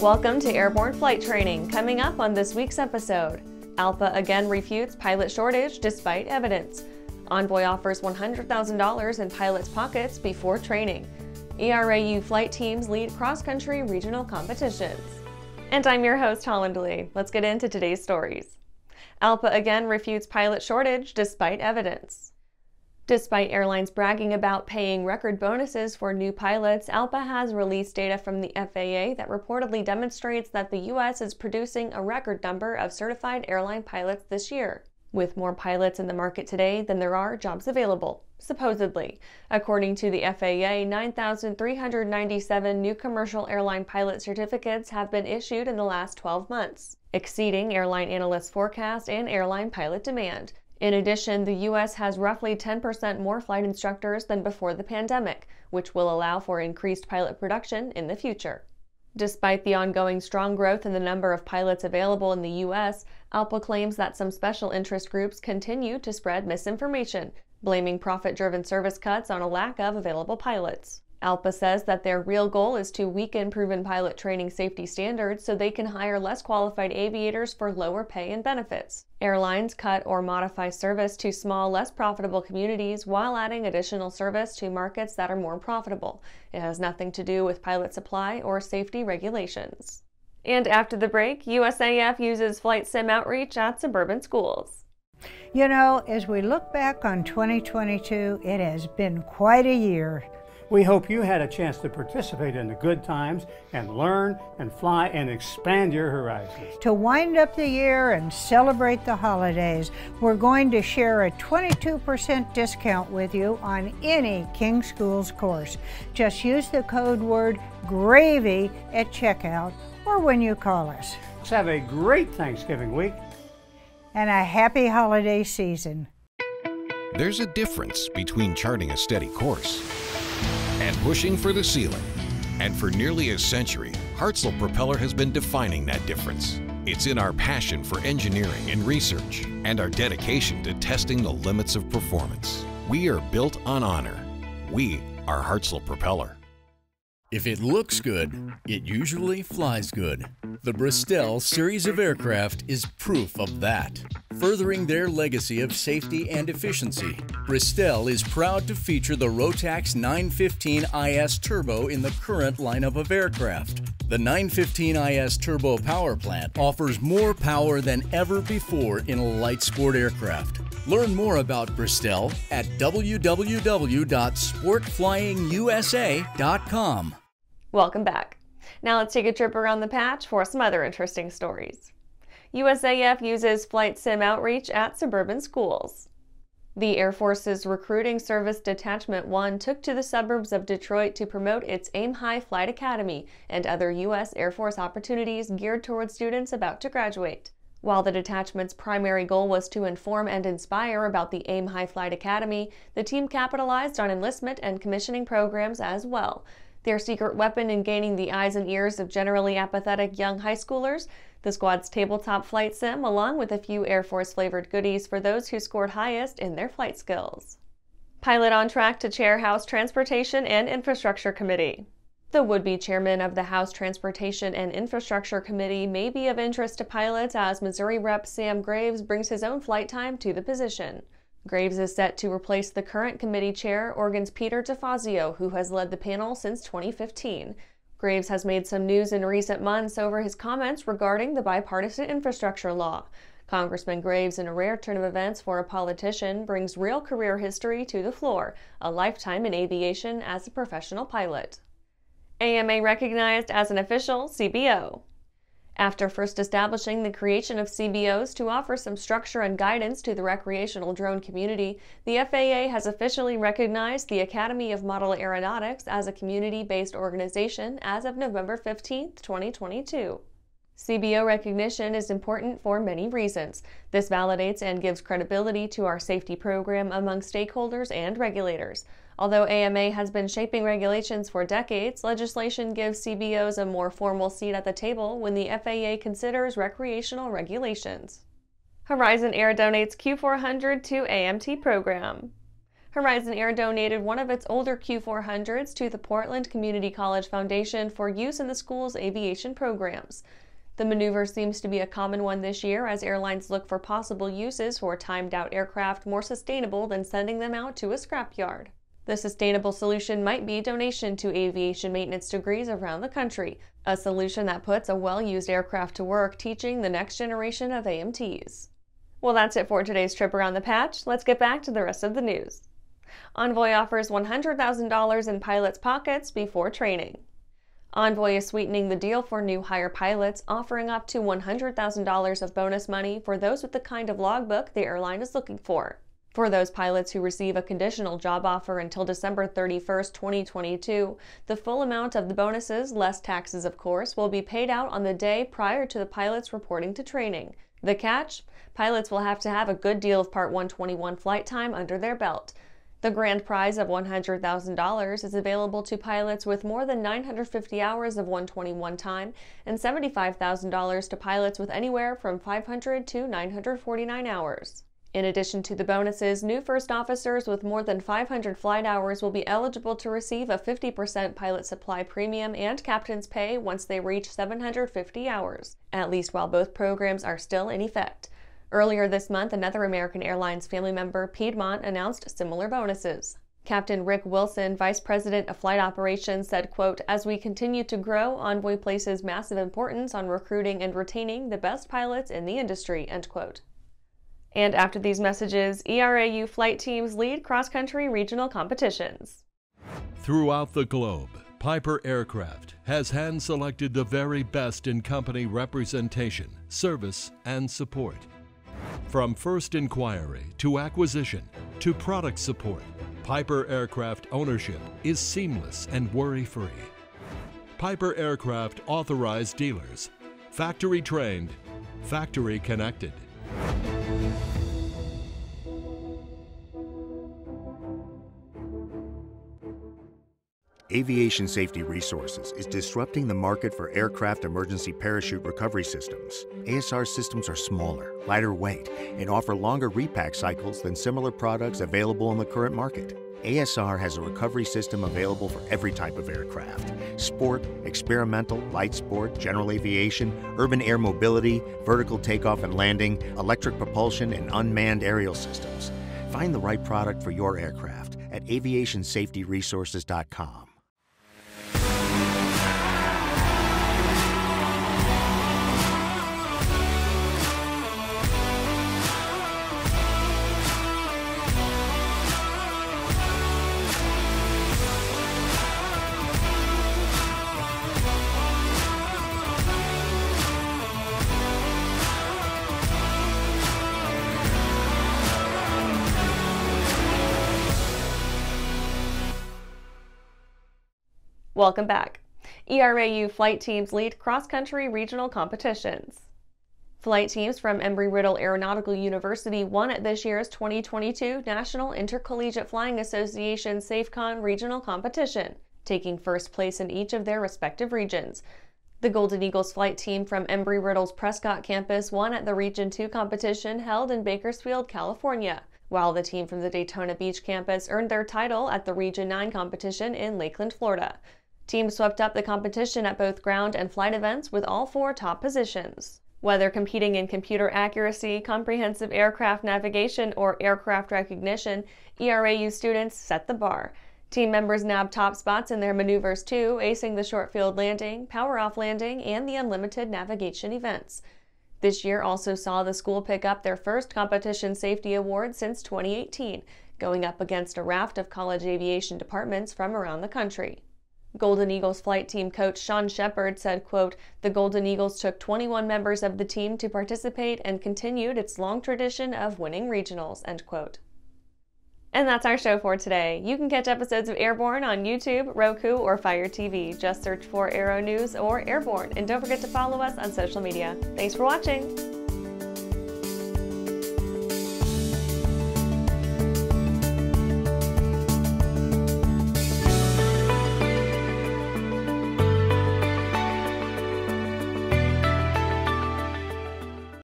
Welcome to Airborne Flight Training. Coming up on this week's episode, ALPA again refutes pilot shortage despite evidence. Envoy offers $100,000 in pilots' pockets before training. ERAU flight teams lead cross-country regional competitions. And I'm your host, Holland Lee. Let's get into today's stories. ALPA again refutes pilot shortage despite evidence. Despite airlines bragging about paying record bonuses for new pilots, ALPA has released data from the FAA that reportedly demonstrates that the U.S. is producing a record number of certified airline pilots this year, with more pilots in the market today than there are jobs available, supposedly. According to the FAA, 9,397 new commercial airline pilot certificates have been issued in the last 12 months, exceeding airline analysts' forecast and airline pilot demand. In addition, the U.S. has roughly 10% more flight instructors than before the pandemic, which will allow for increased pilot production in the future. Despite the ongoing strong growth in the number of pilots available in the U.S., ALPA claims that some special interest groups continue to spread misinformation, blaming profit driven service cuts on a lack of available pilots. ALPA says that their real goal is to weaken proven pilot training safety standards so they can hire less qualified aviators for lower pay and benefits. Airlines cut or modify service to small, less profitable communities while adding additional service to markets that are more profitable. It has nothing to do with pilot supply or safety regulations. And after the break, USAF uses flight sim outreach at suburban schools. You know, as we look back on 2022, it has been quite a year. We hope you had a chance to participate in the good times and learn and fly and expand your horizons. To wind up the year and celebrate the holidays, we're going to share a 22% discount with you on any King Schools course. Just use the code word GRAVY at checkout or when you call us. Let's have a great Thanksgiving week and a happy holiday season. There's a difference between charting a steady course and pushing for the ceiling. And for nearly a century, Hartzell Propeller has been defining that difference. It's in our passion for engineering and research and our dedication to testing the limits of performance. We are built on honor. We are Hartzell Propeller. If it looks good, it usually flies good. The Bristell series of aircraft is proof of that. Furthering their legacy of safety and efficiency, Bristell is proud to feature the Rotax 915 IS Turbo in the current lineup of aircraft. The 915 IS Turbo power plant offers more power than ever before in a light sport aircraft. Learn more about Bristell at www.sportflyingusa.com. Welcome back. Now let's take a trip around the patch for some other interesting stories. USAF uses flight sim outreach at suburban schools. The Air Force's Recruiting Service Detachment 1 took to the suburbs of Detroit to promote its Aim High Flight Academy and other U.S. Air Force opportunities geared toward students about to graduate. While the detachment's primary goal was to inform and inspire about the AIM High Flight Academy, the team capitalized on enlistment and commissioning programs as well. Their secret weapon in gaining the eyes and ears of generally apathetic young high schoolers, the squad's tabletop flight sim, along with a few Air Force flavored goodies for those who scored highest in their flight skills. Pilot on track to chair House Transportation and Infrastructure Committee. The would-be chairman of the House Transportation and Infrastructure Committee may be of interest to pilots as Missouri Rep. Sam Graves brings his own flight time to the position. Graves is set to replace the current committee chair, Oregon's Peter DeFazio, who has led the panel since 2015. Graves has made some news in recent months over his comments regarding the bipartisan infrastructure law. Congressman Graves, in a rare turn of events for a politician, brings real career history to the floor, a lifetime in aviation as a professional pilot. AMA recognized as an official CBO. After first establishing the creation of CBOs to offer some structure and guidance to the recreational drone community, the FAA has officially recognized the Academy of Model Aeronautics as a community based organization as of November 15, 2022. CBO recognition is important for many reasons. This validates and gives credibility to our safety program among stakeholders and regulators. Although AMA has been shaping regulations for decades, legislation gives CBOs a more formal seat at the table when the FAA considers recreational regulations. Horizon Air donates Q400 to AMT program. Horizon Air donated one of its older Q400s to the Portland Community College Foundation for use in the school's aviation programs. The maneuver seems to be a common one this year as airlines look for possible uses for timed out aircraft more sustainable than sending them out to a scrapyard. The sustainable solution might be donation to aviation maintenance degrees around the country, a solution that puts a well used aircraft to work teaching the next generation of AMTs. Well, that's it for today's trip around the patch. Let's get back to the rest of the news. Envoy offers $100,000 in pilots' pockets before training. Envoy is sweetening the deal for new hire pilots, offering up to $100,000 of bonus money for those with the kind of logbook the airline is looking for. For those pilots who receive a conditional job offer until December 31, 2022, the full amount of the bonuses, less taxes of course, will be paid out on the day prior to the pilots reporting to training. The catch? Pilots will have to have a good deal of Part 121 flight time under their belt. The grand prize of $100,000 is available to pilots with more than 950 hours of 121 time and $75,000 to pilots with anywhere from 500 to 949 hours. In addition to the bonuses, new first officers with more than 500 flight hours will be eligible to receive a 50% pilot supply premium and captain's pay once they reach 750 hours, at least while both programs are still in effect. Earlier this month, another American Airlines family member, Piedmont, announced similar bonuses. Captain Rick Wilson, Vice President of Flight Operations, said, quote, As we continue to grow, Envoy places massive importance on recruiting and retaining the best pilots in the industry, end quote. And after these messages, ERAU flight teams lead cross-country regional competitions. Throughout the globe, Piper Aircraft has hand-selected the very best in company representation, service, and support. From first inquiry to acquisition to product support, Piper Aircraft ownership is seamless and worry free. Piper Aircraft authorized dealers, factory trained, factory connected. Aviation Safety Resources is disrupting the market for aircraft emergency parachute recovery systems. ASR systems are smaller, lighter weight, and offer longer repack cycles than similar products available in the current market. ASR has a recovery system available for every type of aircraft sport, experimental, light sport, general aviation, urban air mobility, vertical takeoff and landing, electric propulsion, and unmanned aerial systems. Find the right product for your aircraft at aviationsafetyresources.com. Welcome back. ERAU flight teams lead cross-country regional competitions. Flight teams from Embry-Riddle Aeronautical University won at this year's 2022 National Intercollegiate Flying Association SAFECON regional competition, taking first place in each of their respective regions. The Golden Eagles flight team from Embry-Riddle's Prescott campus won at the Region 2 competition held in Bakersfield, California, while the team from the Daytona Beach campus earned their title at the Region 9 competition in Lakeland, Florida. Teams swept up the competition at both ground and flight events with all four top positions. Whether competing in computer accuracy, comprehensive aircraft navigation, or aircraft recognition, ERAU students set the bar. Team members nabbed top spots in their maneuvers too, acing the short field landing, power off landing, and the unlimited navigation events. This year also saw the school pick up their first competition safety award since 2018, going up against a raft of college aviation departments from around the country. Golden Eagles flight team coach Sean Shepard said, quote, The Golden Eagles took 21 members of the team to participate and continued its long tradition of winning regionals, end quote. And that's our show for today. You can catch episodes of Airborne on YouTube, Roku, or Fire TV. Just search for Aero News or Airborne, and don't forget to follow us on social media. Thanks for watching!